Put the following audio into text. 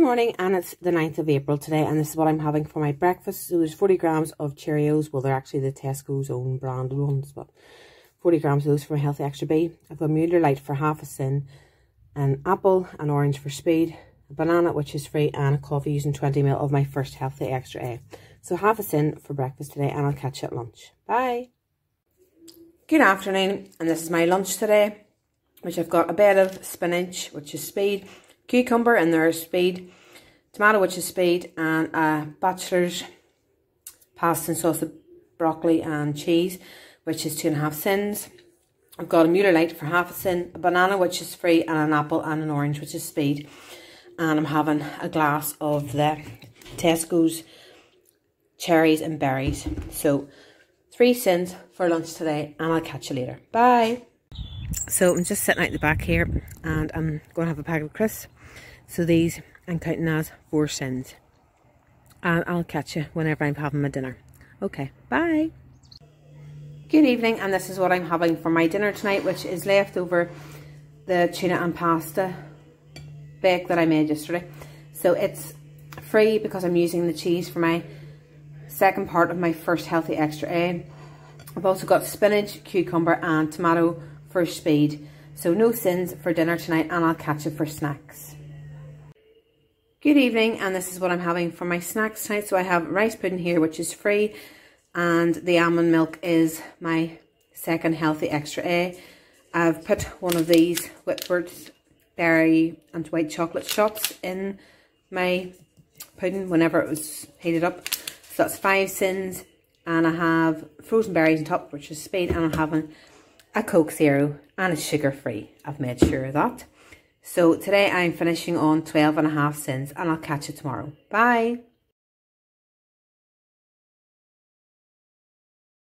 Good morning, and it's the 9th of April today, and this is what I'm having for my breakfast. So there's 40 grams of Cheerios. Well, they're actually the Tesco's own branded ones, but 40 grams of those for my Healthy Extra B. I've got Mueller Light for half a sin, an apple, an orange for speed, a banana, which is free, and a coffee using 20ml of my first Healthy Extra A. So half a sin for breakfast today, and I'll catch you at lunch. Bye. Good afternoon, and this is my lunch today, which I've got a bed of spinach, which is speed, cucumber and there's speed, tomato which is speed, and a Batchelors pasta and sauce of broccoli and cheese, which is two and a half sins. I've got a Mueller Light for half a sin, a banana which is free, and an apple and an orange which is speed. And I'm having a glass of the Tesco's cherries and berries. So three sins for lunch today, and I'll catch you later. Bye. So I'm just sitting out the back here, and I'm going to have a packet of crisps. So these I'm counting as four sins. And I'll catch you whenever I'm having my dinner. Okay, bye. Good evening, and this is what I'm having for my dinner tonight, which is leftover the tuna and pasta bake that I made yesterday. So it's free because I'm using the cheese for my second part of my first healthy extra A. I've also got spinach, cucumber and tomato for speed. So no sins for dinner tonight and I'll catch you for snacks. Good evening and this is what I'm having for my snacks tonight. So I have rice pudding here which is free and the almond milk is my second healthy extra A. I've put one of these Whitworths berry and white chocolate shots in my pudding whenever it was heated up. So that's five sins and I have frozen berries on top which is speed and I'm having a Coke Zero and it's sugar free. I've made sure of that. So today I'm finishing on 12 and a half sins and I'll catch you tomorrow. Bye.